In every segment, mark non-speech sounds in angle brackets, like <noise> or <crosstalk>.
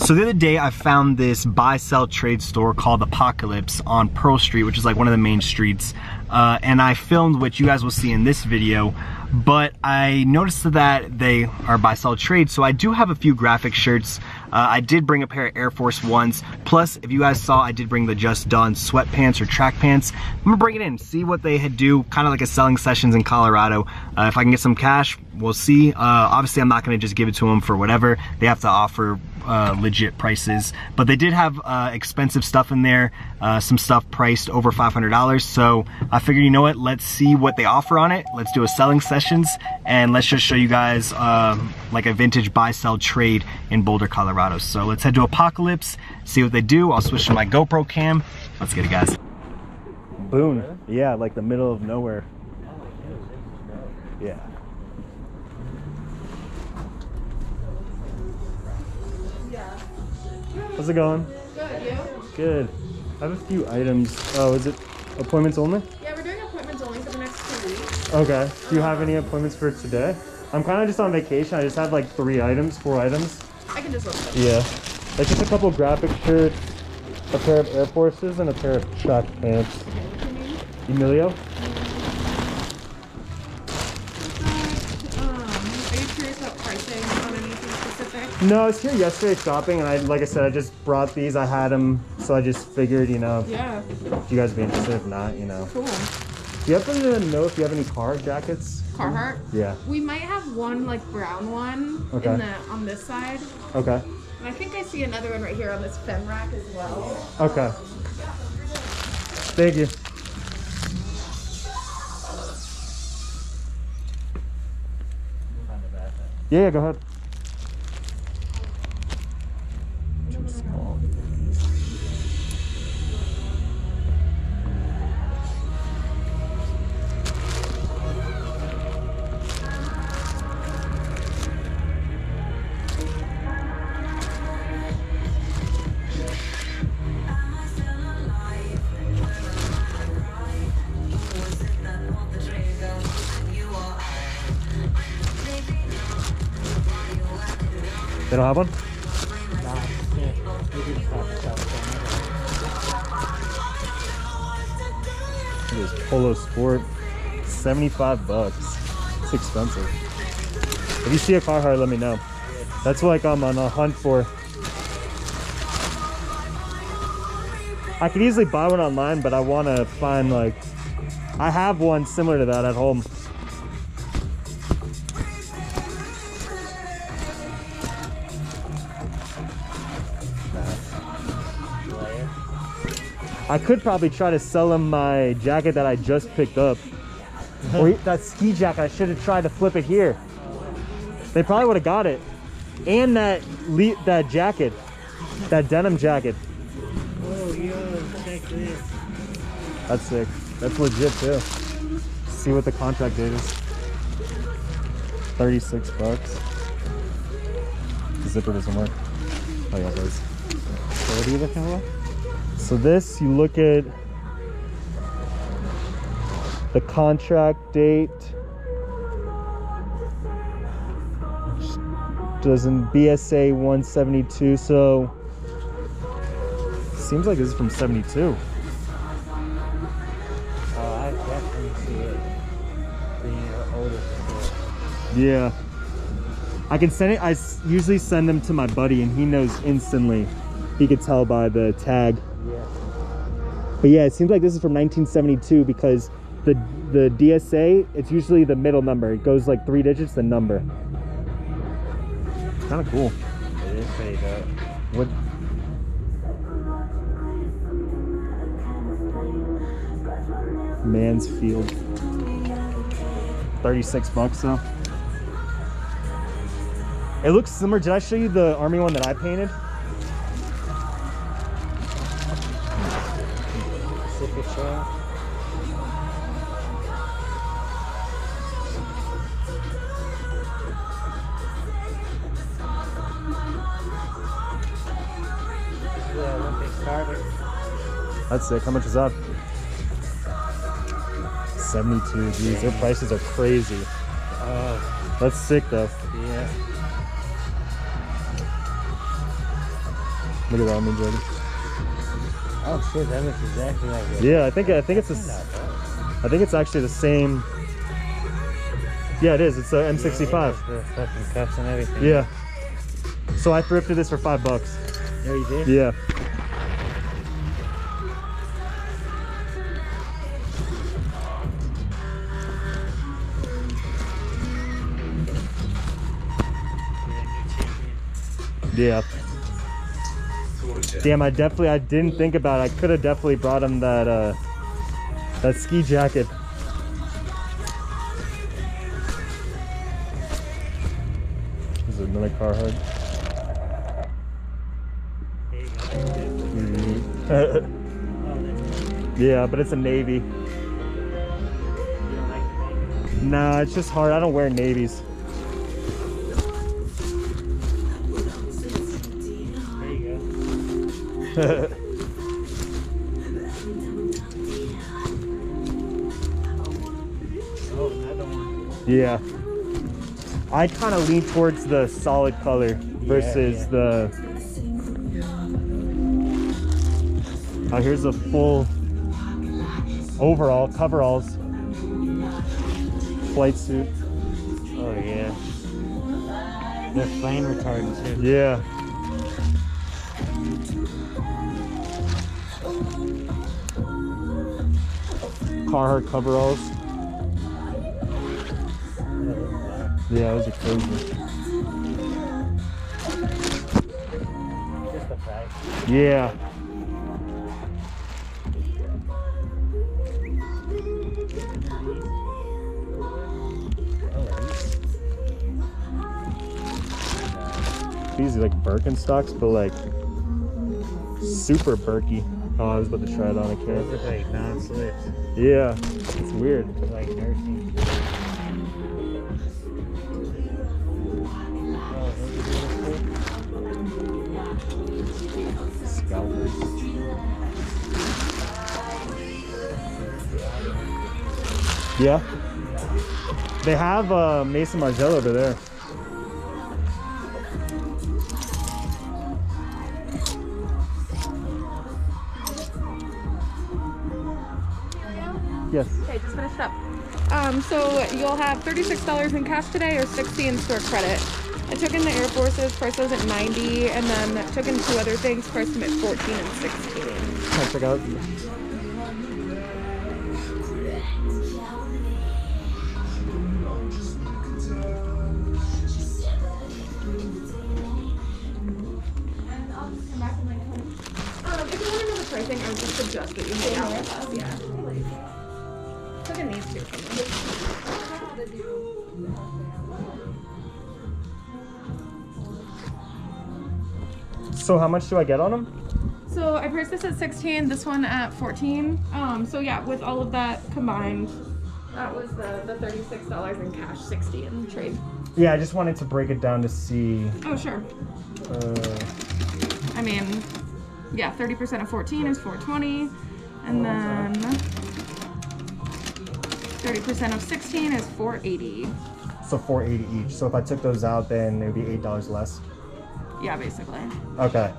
So the other day I found this buy sell trade store called Apocalypse on Pearl Street, which is like one of the main streets. Uh, and I filmed what you guys will see in this video, but I noticed that they are buy sell trade. So I do have a few graphic shirts. Uh, I did bring a pair of Air Force Ones. Plus, if you guys saw, I did bring the Just Don sweatpants or track pants. I'm gonna bring it in, see what they had do, kind of like a selling sessions in Colorado. Uh, if I can get some cash, we'll see. Uh, obviously, I'm not gonna just give it to them for whatever. They have to offer uh, legit prices, but they did have uh, expensive stuff in there, uh, some stuff priced over $500. So I figured, you know what, let's see what they offer on it. Let's do a selling sessions and let's just show you guys um, like a vintage buy sell trade in Boulder, Colorado. So let's head to Apocalypse, see what they do. I'll switch to my GoPro cam. Let's get it guys. Boone, yeah, like the middle of nowhere. Yeah. How's it going? Good, you? Good. I have a few items. Oh, is it appointments only? Yeah, we're doing appointments only for the next two weeks. Okay. Do you have any appointments for today? I'm kind of just on vacation. I just have like three items, four items. I can just look at Yeah. Like just a couple graphic shirts, a pair of Air Forces, and a pair of track pants. Emilio? No, I was here yesterday shopping, and I, like I said, I just brought these. I had them, so I just figured, you know, Yeah, if you guys would be interested. If not, you know. cool. Do you happen to know if you have any car jackets? Carhartt. Yeah. We might have one like brown one Okay. in the on this side, Okay. and I think I see another one right here on this fem rack as well. Okay. Thank you. Yeah, yeah, go ahead. They don't have one? This Polo Sport, 75 bucks. It's expensive. If you see a Carhartt, let me know. That's like I'm on a hunt for. I could easily buy one online, but I want to find like, I have one similar to that at home. I could probably try to sell him my jacket that I just picked up. or that ski jacket, I should have tried to flip it here. They probably would have got it. And that that jacket, that denim jacket. Oh, yo, check this. That's sick. That's legit too. See what the contract is. 36 bucks. The zipper doesn't work. Oh yeah, it does. So what are you looking for? So this, you look at the contract date. Doesn't DSA 172, so seems like this is from 72. Oh, I definitely see it. Being older. Yeah. I can send it, I usually send them to my buddy and he knows instantly. He could tell by the tag. Yeah. But yeah, it seems like this is from 1972 because the the DSA, it's usually the middle number. It goes like three digits, the number. Kind of cool. It is pretty dope. What? Mansfield. 36 bucks though. It looks similar. Did I show you the army one that I painted? That's sick. How much is that? 72. Geez, their prices are crazy. Oh, That's sick though. yeah. Look at that one, Jordan. Oh shit, that looks exactly like it. Yeah, I think I think it's a, Not s- bad. I think it's actually the same. Yeah, it is. It's a M65. The fucking cuffs and everything. Yeah. So I thrifted this for five bucks. Yeah, you did? Yeah. Yeah. Damn, I definitely I didn't think about it. I could have definitely brought him that uh that ski jacket. Is another. Mhm. Oh, that's yeah, but it's a navy. Nah, it's just hard. I don't wear navies. <laughs> yeah. I kind of lean towards the solid color versus yeah. the. Oh, here's a full overall coveralls, flight suit. Oh yeah. They're flame retardant too. Yeah. Carhartt coveralls. Yeah, those are crazy. Yeah. These are like Birkenstocks, but like super Birky. Oh, I was about to try it on a Those are like non-slips. Yeah, it's weird. Like nursing. Those are beautiful. Scalpers. Yeah. They have uh, Maison Margiela over there. Yes. Okay, just finished up. Um, so you'll have $36 in cash today or 60 in store credit. I took in the Air Forces, price was at 90, and then took in two other things, priced them at 14 and 16. Can I check out? Um, if you want to pricing, I would just suggest that you hang out with us, yeah. These two from them. So how much do I get on them? So I priced this at 16, this one at 14. Um, so yeah, with all of that combined, that was the, the $36 in cash, 60 in the trade. Yeah, I just wanted to break it down to see. Oh, sure. Uh, I mean, yeah, 30% of 14 is 420. And then 30% of 16 is 480. so 480 each. So if I took those out, then it would be eight dollars less. Yeah, basically. Okay.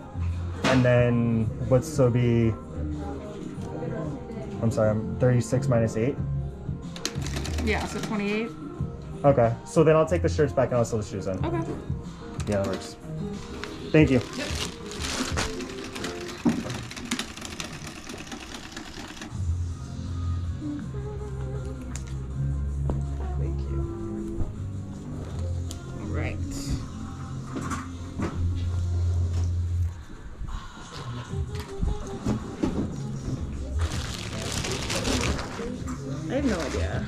And then what's so be? I'm sorry, I'm 36 minus eight. Yeah, so 28. Okay. So then I'll take the shirts back and I'll sell the shoes in. Okay. Yeah, that works. Thank you. Thank I have no idea.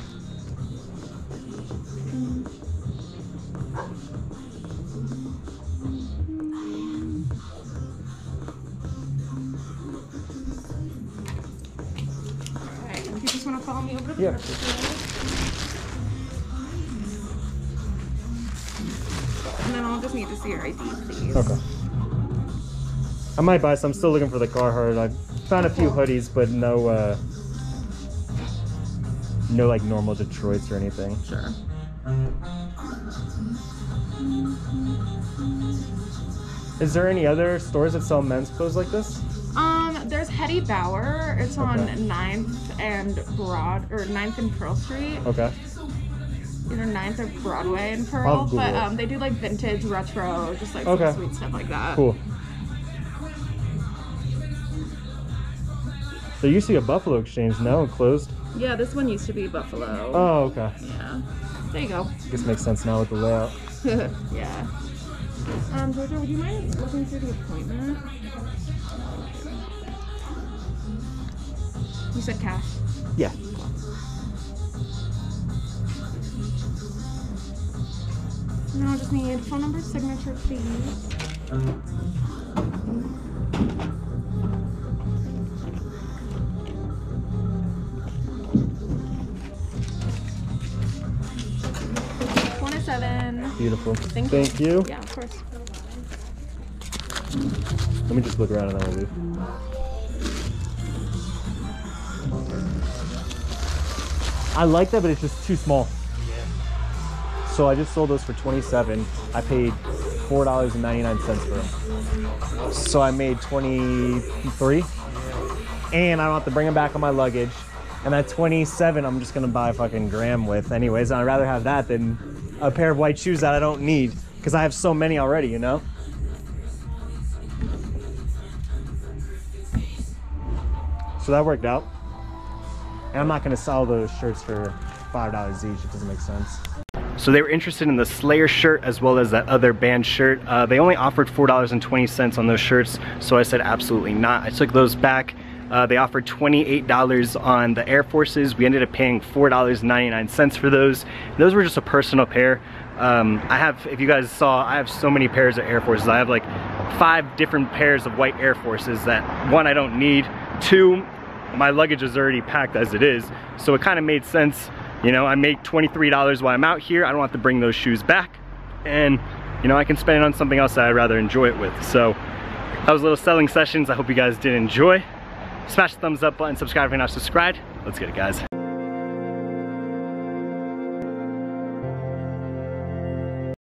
Alright, if you just want to follow me over to Yeah. register. And then I'll just need to see your ID, please. Okay. I might buy some. I'm still looking for the Carhartt. I found a few hoodies, but no, uh, no like normal Detroits or anything. Sure. Is there any other stores that sell men's clothes like this? Um, there's Hetty Bauer. It's on Okay. 9th and Broad or 9th and Pearl Street. Okay. Either 9th or Broadway and I'll Pearl. But it. um, they do like vintage, retro, just like Okay. some sweet stuff like that. Cool. There used to be a Buffalo Exchange, now closed. Yeah, this one used to be Buffalo. Oh, okay. Yeah. There you go. I Guess makes sense now with the layout. <laughs> yeah. Um, Georgia, would you mind looking through the appointment? You said cash. Yeah. No, I just need phone number, signature, please. Twenty-seven. Beautiful. Thank, Thank you. Yeah, of course. Let me just look around and then we'll leave. I like that, but it's just too small. So I just sold those for 27. I paid $4.99 for them. So I made 23. And I don't have to bring them back on my luggage. And that 27, I'm just gonna buy a fucking gram with anyways. And I'd rather have that than a pair of white shoes that I don't need. Because I have so many already, you know? So that worked out. And I'm not gonna sell those shirts for $5 each. It doesn't make sense. So they were interested in the Slayer shirt as well as that other band shirt. Uh, they only offered $4.20 on those shirts, so I said absolutely not. I took those back. Uh, they offered $28 on the Air Forces. We ended up paying $4.99 for those. Those were just a personal pair. Um, I have, if you guys saw, I have so many pairs of Air Forces. I have like five different pairs of white Air Forces that one, I don't need. Two, my luggage is already packed as it is. So it kind of made sense. You know, I make $23 while I'm out here. I don't have to bring those shoes back. And, you know, I can spend it on something else that I'd rather enjoy it with. So that was little selling sessions. I hope you guys did enjoy. Smash the thumbs up button, subscribe if you're not subscribed. Let's get it, guys.